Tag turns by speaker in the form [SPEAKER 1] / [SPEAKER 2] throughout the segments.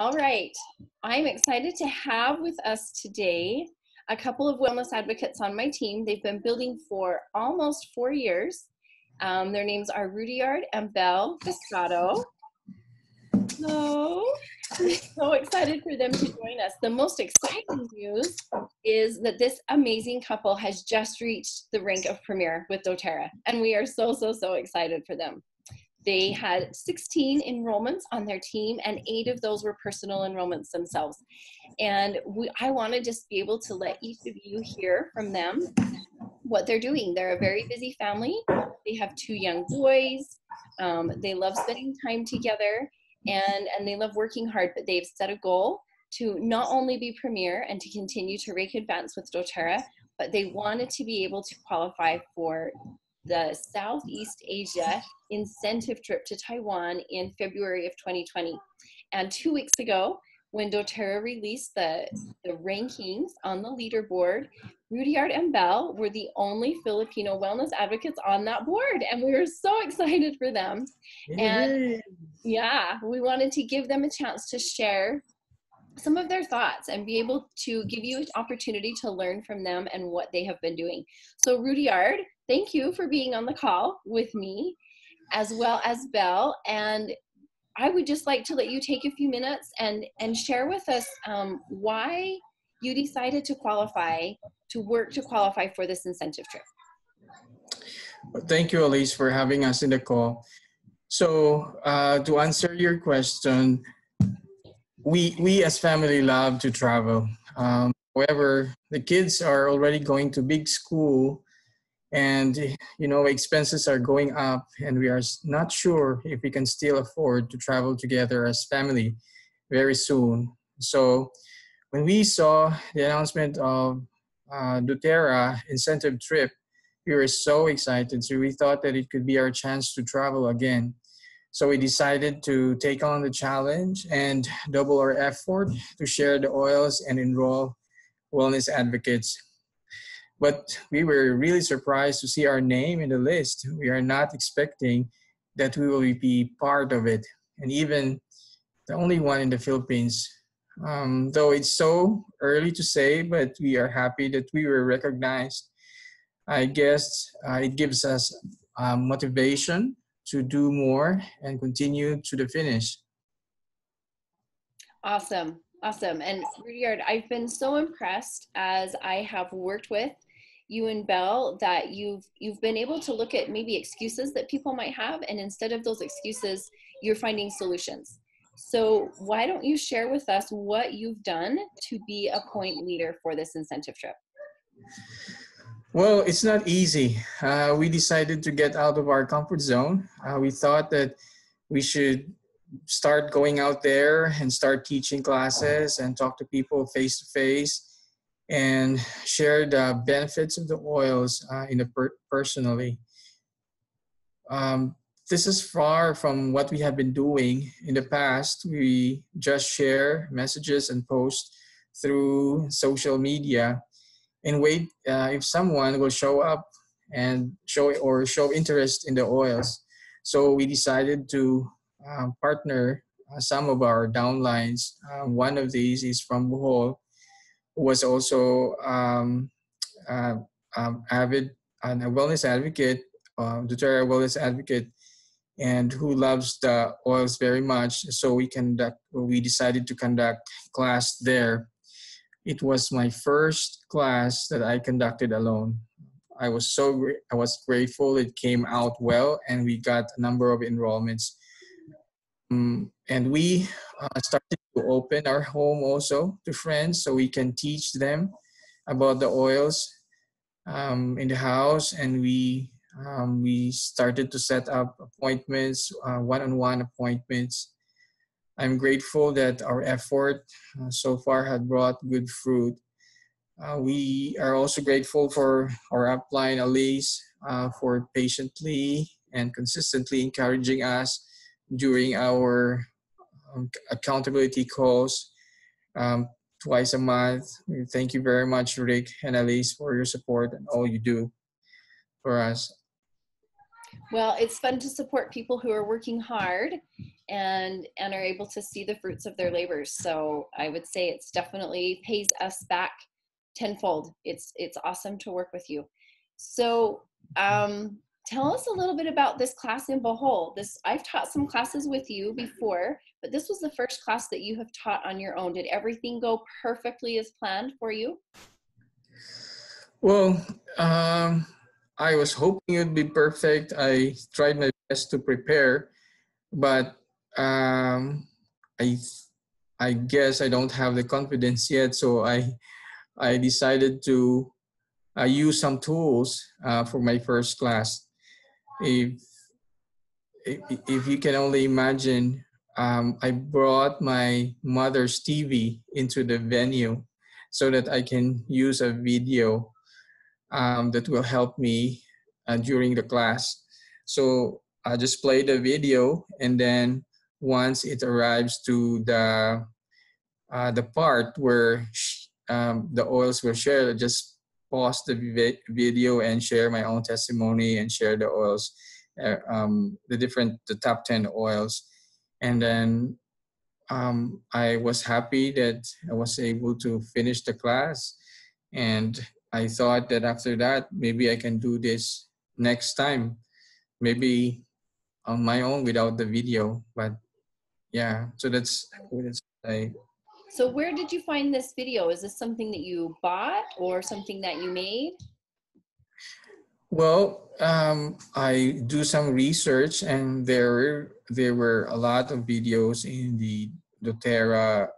[SPEAKER 1] All right. I'm excited to have with us today a couple of wellness advocates on my team. They've been building for almost four years. Um, their names are Rudyard and Belle Biscotto. Hello. so excited for them to join us. The most exciting news is that this amazing couple has just reached the rank of premier with doTERRA, and we are so, so, so excited for them. They had 16 enrollments on their team, and eight of those were personal enrollments themselves. And we, I want to just be able to let each of you hear from them what they're doing. They're a very busy family. They have two young boys. Um, they love spending time together, and and they love working hard. But they've set a goal to not only be premier and to continue to rake advance with doTERRA, but they wanted to be able to qualify for the Southeast Asia incentive trip to Taiwan in February of 2020. And two weeks ago, when doTERRA released the, the rankings on the leaderboard, Rudyard and Belle were the only Filipino wellness advocates on that board, and we were so excited for them. And yeah, we wanted to give them a chance to share some of their thoughts and be able to give you an opportunity to learn from them and what they have been doing. So, Rudyard, thank you for being on the call with me, as well as Belle. And I would just like to let you take a few minutes and, and share with us um, why you decided to qualify, to work to qualify for this incentive trip.
[SPEAKER 2] Well, thank you, Alisse, for having us in the call. So, uh, to answer your question, we we as family love to travel. Um, however, the kids are already going to big school, and you know expenses are going up, and we are not sure if we can still afford to travel together as family very soon. So, when we saw the announcement of uh, doTERRA incentive trip, we were so excited. So we thought that it could be our chance to travel again. So we decided to take on the challenge and double our effort to share the oils and enroll wellness advocates. But we were really surprised to see our name in the list. We are not expecting that we will be part of it, and even the only one in the Philippines. Um, though it's so early to say, but we are happy that we were recognized. I guess uh, it gives us uh, motivation to do more and continue to the finish.
[SPEAKER 1] Awesome. Awesome. And Rudyard, I've been so impressed as I have worked with you and Belle that you've you've been able to look at maybe excuses that people might have and instead of those excuses, you're finding solutions. So why don't you share with us what you've done to be a point leader for this incentive trip?
[SPEAKER 2] Well, it's not easy. Uh, we decided to get out of our comfort zone. Uh, we thought that we should start going out there and start teaching classes and talk to people face to face and share the benefits of the oils uh, in the per- personally. Um, this is far from what we have been doing in the past. We just share messages and post through social media and wait uh, if someone will show up and show or show interest in the oils. So we decided to uh, partner uh, some of our downlines. Uh, one of these is from Bohol, who was also um, uh, um, avid and a wellness advocate, uh, wellness advocate, and who loves the oils very much. So we conduct, we decided to conduct class there it was my first class that I conducted alone. I was so I was grateful it came out well and we got a number of enrollments. Um, and we uh, started to open our home also to friends so we can teach them about the oils um, in the house and we um, we started to set up appointments, uh, one-on-one appointments I'm grateful that our effort uh, so far had brought good fruit. Uh, we are also grateful for our upline, Alisse, uh, for patiently and consistently encouraging us during our um, accountability calls um, twice a month. Thank you very much, Rick and Alisse, for your support and all you do for us.
[SPEAKER 1] Well, it's fun to support people who are working hard and and are able to see the fruits of their labors so i would say it's definitely pays us back tenfold it's it's awesome to work with you so um tell us a little bit about this class in Bohol. This I've taught some classes with you before, but this was the first class that you have taught on your own. Did everything go perfectly as planned for you?
[SPEAKER 2] Well, um, I was hoping it'd be perfect. I tried my best to prepare, but um, I I guess I don't have the confidence yet. So I I decided to uh, use some tools uh, for my first class if if you can only imagine, um, I brought my mother's TV into the venue so that I can use a video um, that will help me uh, during the class. So I just play the video, and then once it arrives to the uh, the part where um, the oils were shared, just pause the video and share my own testimony and share the oils, uh, um, the different, the top 10 oils. And then um, I was happy that I was able to finish the class. And I thought that after that, maybe I can do this next time, maybe on my own without the video. But yeah, so that's, that's I
[SPEAKER 1] so where did you find this video? Is this something that you bought or something that you made?
[SPEAKER 2] Well, um, I do some research and there there were a lot of videos in the doTERRA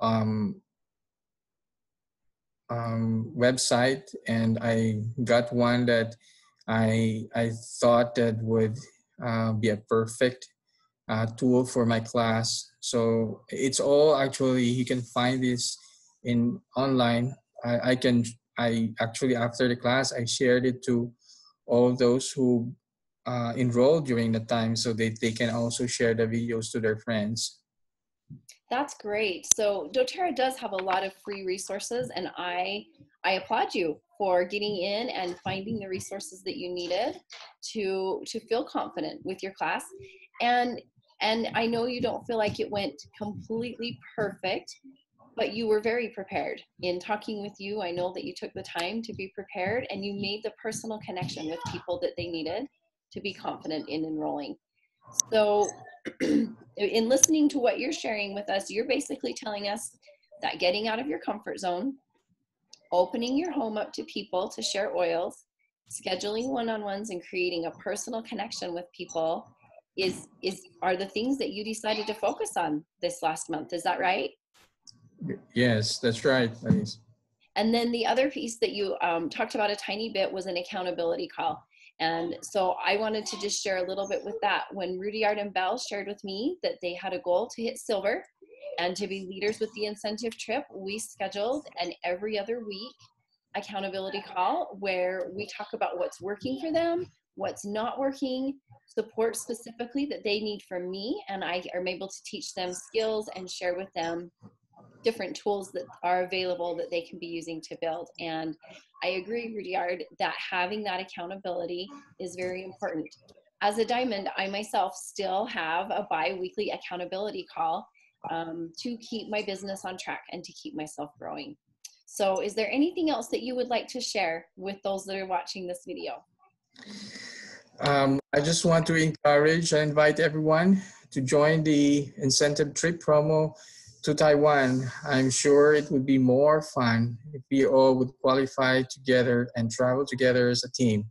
[SPEAKER 2] um, um, website and I got one that I I thought that would uh, be a perfect uh, tool for my class. So it's all actually you can find this in online. I, I can I actually after the class I shared it to all those who uh, enrolled during the time so they, they can also share the videos to their friends.
[SPEAKER 1] That's great. So doTERRA does have a lot of free resources and I I applaud you for getting in and finding the resources that you needed to to feel confident with your class. And and I know you don't feel like it went completely perfect, but you were very prepared. In talking with you, I know that you took the time to be prepared and you made the personal connection with people that they needed to be confident in enrolling. So, in listening to what you're sharing with us, you're basically telling us that getting out of your comfort zone, opening your home up to people to share oils, scheduling one on ones, and creating a personal connection with people is is are the things that you decided to focus on this last month is that right?
[SPEAKER 2] Yes that's right
[SPEAKER 1] and then the other piece that you um, talked about a tiny bit was an accountability call. And so i wanted to just share a little bit with that. When rudyard and Belle shared with me that they had a goal to hit silver and to be leaders with the incentive trip we scheduled an every other week accountability call where we talk about what's working for them what's not working support specifically that they need from me and I am able to teach them skills and share with them different tools that are available that they can be using to build. And I agree, Rudyard, that having that accountability is very important. As a diamond, I myself still have a bi-weekly accountability call um, to keep my business on track and to keep myself growing. So is there anything else that you would like to share with those that are watching this video?
[SPEAKER 2] Um, I just want to encourage and invite everyone to join the incentive trip promo to Taiwan. I'm sure it would be more fun if we all would qualify together and travel together as a team.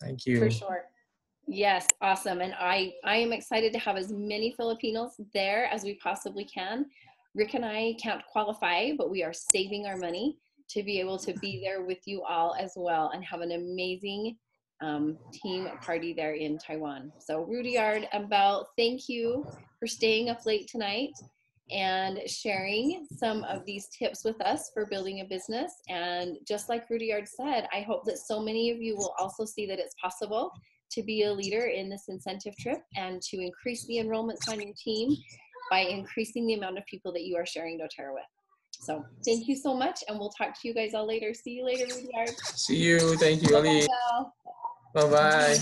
[SPEAKER 2] Thank you.
[SPEAKER 1] For sure. Yes, awesome. And I, I am excited to have as many Filipinos there as we possibly can. Rick and I can't qualify, but we are saving our money to be able to be there with you all as well and have an amazing um, team party there in Taiwan. So Rudyard and Belle, thank you for staying up late tonight and sharing some of these tips with us for building a business. And just like Rudyard said, I hope that so many of you will also see that it's possible to be a leader in this incentive trip and to increase the enrollments on your team by increasing the amount of people that you are sharing doTERRA with. So thank you so much, and we'll talk to you guys all later. See you later, Rudyard.
[SPEAKER 2] See you. Thank you, Ali. Bye bye.